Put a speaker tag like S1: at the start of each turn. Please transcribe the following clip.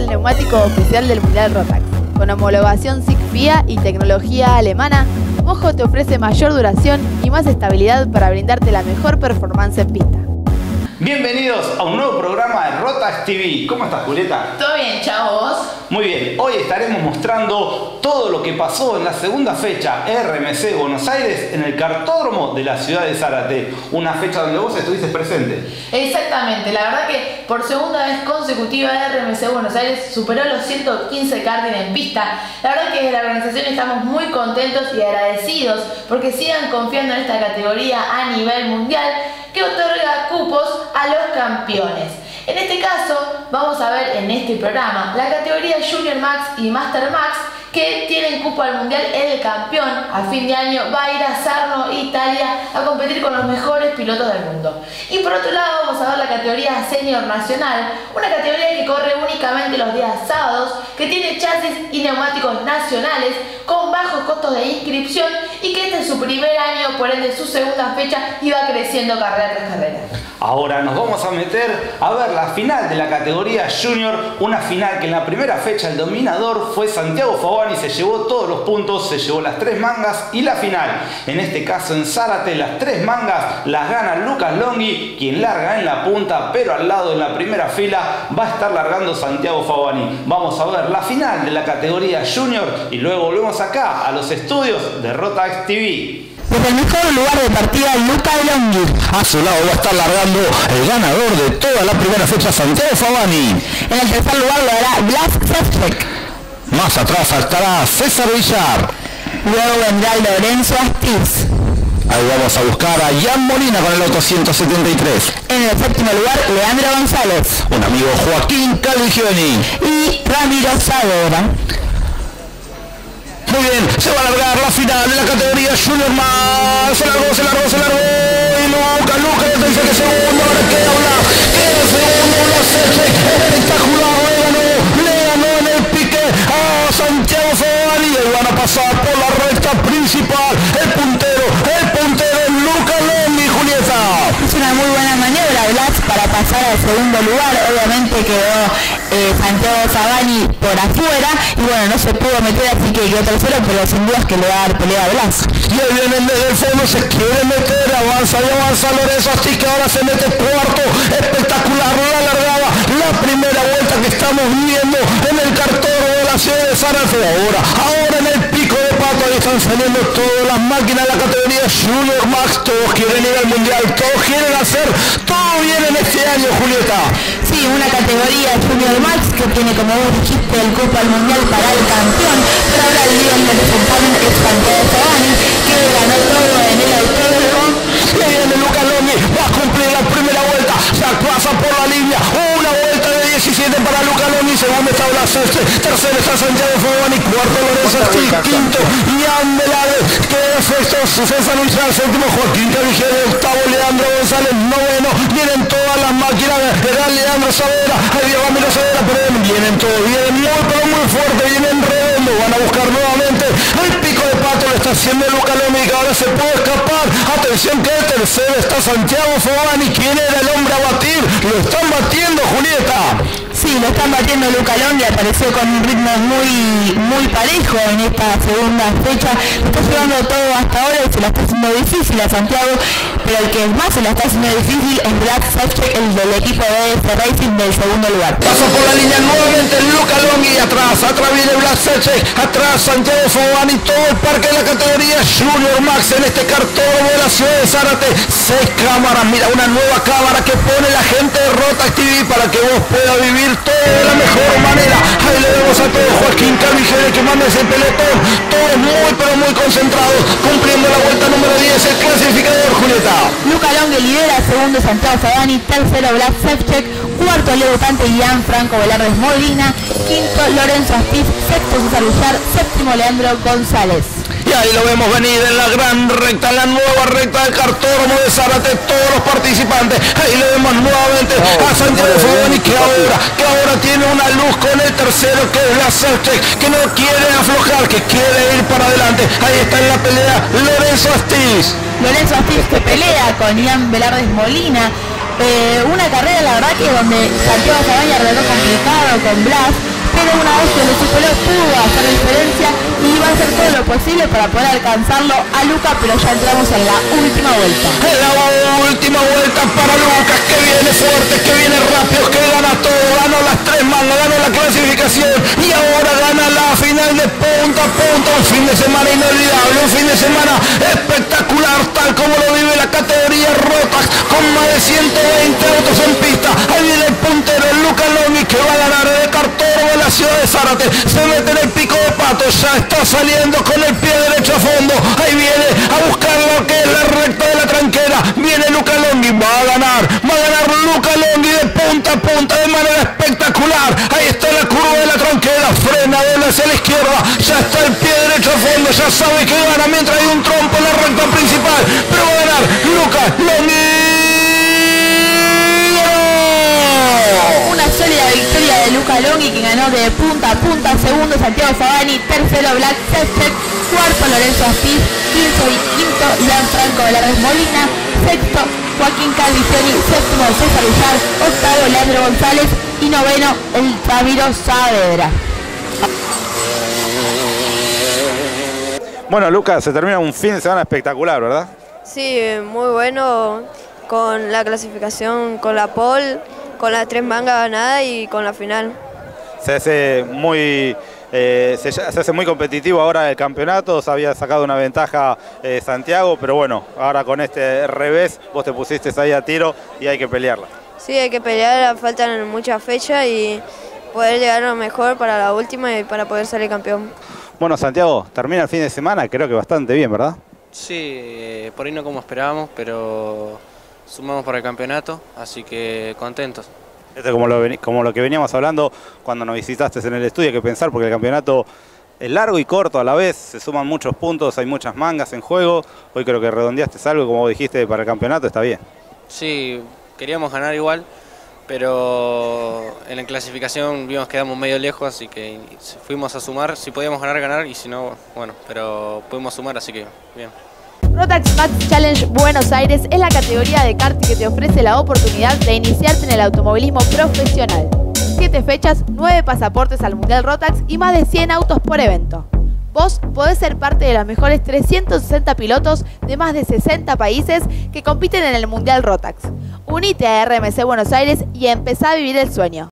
S1: el neumático oficial del Mundial Rotax. Con homologación SIG FIA y tecnología alemana, Mojo te ofrece mayor duración y más estabilidad para brindarte la mejor performance en pista.
S2: Bienvenidos a un nuevo programa de Rotax TV. ¿Cómo estás, Julieta?
S3: Todo bien, chavos.
S2: Muy bien, hoy estaremos mostrando todo lo que pasó en la segunda fecha RMC Buenos Aires en el cartódromo de la ciudad de Zárate. Una fecha donde vos estuviste presente.
S3: Exactamente, la verdad que por segunda vez consecutiva RMC Buenos Aires superó los 115 karting en pista. La verdad que la organización estamos muy contentos y agradecidos porque sigan confiando en esta categoría a nivel mundial que otorga cupos a los campeones. En este caso, vamos a ver en este programa la categoría Junior Max y Master Max que tienen cupo al mundial, el campeón a fin de año va a ir a Sarno, Italia, a competir con los mejores pilotos del mundo. Y por otro lado vamos a ver la categoría Senior Nacional, una categoría que corre únicamente los días sábados, que tiene chasis y neumáticos nacionales, con bajos costos de inscripción y que este es su primer año, por ende su segunda fecha va creciendo carrera tras carrera.
S2: Ahora nos vamos a meter a ver la final de la categoría Junior, una final que en la primera fecha el dominador fue Santiago Favani, se llevó todos los puntos, se llevó las tres mangas y la final. En este caso en Zárate las tres mangas las gana Lucas Longhi, quien larga en la punta, pero al lado en la primera fila va a estar largando Santiago Favani. Vamos a ver la final de la categoría Junior y luego volvemos acá a los estudios de TV.
S4: Desde el mejor lugar de partida, Luca Longhi.
S5: A su lado va a estar largando el ganador de toda la primera fecha, Santiago Favani.
S4: En el tercer lugar lo hará Blas Sefcek.
S5: Más atrás estará César Villar.
S4: Luego vendrá Lorenzo Astiz.
S5: Ahí vamos a buscar a Jan Molina con el auto 173.
S4: En el séptimo lugar, Leandro González.
S5: Un amigo Joaquín Caligioni.
S4: Y Ramiro Saavedra.
S5: Muy bien, se va a largar la final de la categoría Junior más. Se largó, se largó, se largó. Y Luca, Luca, ya dice que segundo, ahora queda Blas. Queda segundo, Blas Espectacular, le ganó, le ganó en el pique a Santiago Favani. Y van a pasar por la recta principal. El puntero, el puntero, Luca Lomi, Julieta.
S4: Es una muy buena maniobra, Blas, para pasar al segundo lugar. Obviamente quedó Santiago Favani por afuera y bueno, no se pudo meter así que quedó tercero, pero sin duda es que le va a dar pelea a Blas.
S5: Y ahí vienen desde el fondo, se quiere meter, avanza y avanza Lorenzo así que ahora se mete cuarto, espectacular, la largaba, la primera vuelta que estamos viendo en el cartón de la ciudad de Zárate. Ahora, ahora en el pico de pato, ahí están saliendo todas las máquinas de la categoría Junior Max, todos quieren ir al mundial, todos quieren hacer todo bien en este año, Julieta.
S4: Sí, una categoría Junior Max que tiene como vos dijiste el Copa al Mundial para el campeón,
S5: tercero está Santiago Favani, cuarto Lorenzo Asti, quinto Ian Velade, que sexto César Villar, séptimo Joaquín Cavijero, octavo Leandro González, noveno, vienen todas las máquinas, era Leandro Saavedra, ahí Diego Ramiro Saavedra, pero vienen todos, vienen muy pero muy fuerte, vienen redondo, van a buscar nuevamente el pico de pato, le está haciendo Luca que ahora se puede escapar, atención que el tercero está Santiago Favani, ¿quién era el hombre a batir? Lo están batiendo Julieta.
S4: Sí, lo están batiendo Luca Longhi, apareció con un ritmo muy muy parejo en esta segunda fecha. Está llevando todo hasta ahora y se la está haciendo difícil a Santiago, pero el que más se la está haciendo difícil es Black Safety, el del equipo de este Racing del segundo lugar.
S5: Pasa por la línea nuevamente Luca Longhi atrás, atrás viene Blas Seche, atrás Santiago Fogani, todo el parque de la categoría Junior Max en este cartódromo de la ciudad de Zárate. Seis cámaras, mira una nueva cámara que pone la gente de Rotax TV para que vos puedas vivir todo de la mejor manera. Ahí le vemos a todos Joaquín Cavijere que manda ese pelotón, todos muy pero muy concentrados, cumpliendo la vuelta número 10, el clasificador Julieta.
S4: Luca Longhi lidera, segundo Santiago Favani, tercero Blas Sefcek, cuarto el debutante Ian Franco Velardes Molina, quinto Lorenzo Astiz, sexto César Villar, séptimo Leandro González.
S5: Y ahí lo vemos venir en la gran recta, la nueva recta del cartódromo de Zárate, todos los participantes. Ahí le vemos nuevamente a Santiago Fogoni que ahora, que ahora tiene una luz con el tercero que es la Celtic, que no quiere aflojar, que quiere ir para adelante. Ahí está en la pelea Lorenzo Astiz.
S4: Lorenzo Astiz que pelea con Ian Velardes Molina. Eh, una carrera la verdad que donde Santiago Cabaña arregló complicado con Blas, pero una vez que lo superó pudo hacer diferencia y va a hacer todo lo posible para poder alcanzarlo a Luca, pero ya entramos en la última vuelta.
S5: La última vuelta para Lucas, que viene fuerte, que viene rápido, que gana todo, ganó las tres manos, ganó la clasificación y ahora gana la final de punta a punta. Un fin de semana inolvidable, un fin de semana espectacular, tal como lo vive la categoría Rotax, con más de 120 autos en pista. Ahí viene el puntero Luca Lomi la ciudad de Zárate. Se mete en el pico de pato, ya está saliendo con el pie derecho a fondo. Ahí viene a buscar lo que es la recta de la tranquera. Viene Luca Longhi, va a ganar, va a ganar Luca Longhi de punta a punta de manera espectacular. Ahí está la curva de la tranquera, frena de hacia la izquierda, ya está el pie derecho a fondo, ya sabe que gana mientras hay un trompo en la recta principal,
S4: victoria de Luca Longhi que ganó de punta a punta, segundo Santiago Favani, tercero Black Sestet, cuarto Lorenzo Aspiz, quinto y quinto Gianfranco Velardes Molina, sexto Joaquín Calvicioni, séptimo César Villar, octavo Leandro González. Y noveno el Ramiro Saavedra.
S6: Bueno, Lucas, se termina un fin de semana espectacular, ¿verdad?
S7: Sí, muy bueno con la clasificación, con la pole, con las tres mangas ganadas y con la final.
S6: Se hace muy, eh, se, se hace muy competitivo ahora el campeonato, se había sacado una ventaja eh, Santiago, pero bueno, ahora con este revés vos te pusiste ahí a tiro y hay que pelearla.
S7: Sí, hay que pelear, faltan muchas fechas y poder llegar a lo mejor para la última y para poder salir campeón.
S6: Bueno, Santiago, termina el fin de semana, creo que bastante bien, ¿verdad?
S8: Sí, eh, por ahí no como esperábamos, pero sumamos para el campeonato, así que contentos.
S6: Como lo, como lo que veníamos hablando cuando nos visitaste en el estudio, hay que pensar porque el campeonato es largo y corto a la vez, se suman muchos puntos, hay muchas mangas en juego. Hoy creo que redondeaste algo, como dijiste, para el campeonato está bien.
S8: Sí, queríamos ganar igual, pero en la clasificación vimos que quedamos medio lejos, así que fuimos a sumar. Si podíamos ganar, ganar, y si no, bueno, pero pudimos sumar, así que bien.
S3: Rotax Max Challenge Buenos Aires es la categoría de kart que te ofrece la oportunidad de iniciarte en el automovilismo profesional. Siete fechas, nueve pasaportes al Mundial Rotax y más de 100 autos por evento. Vos podés ser parte de los mejores 360 pilotos de más de 60 países que compiten en el Mundial Rotax. Unite a RMC Buenos Aires y empezá a vivir el sueño.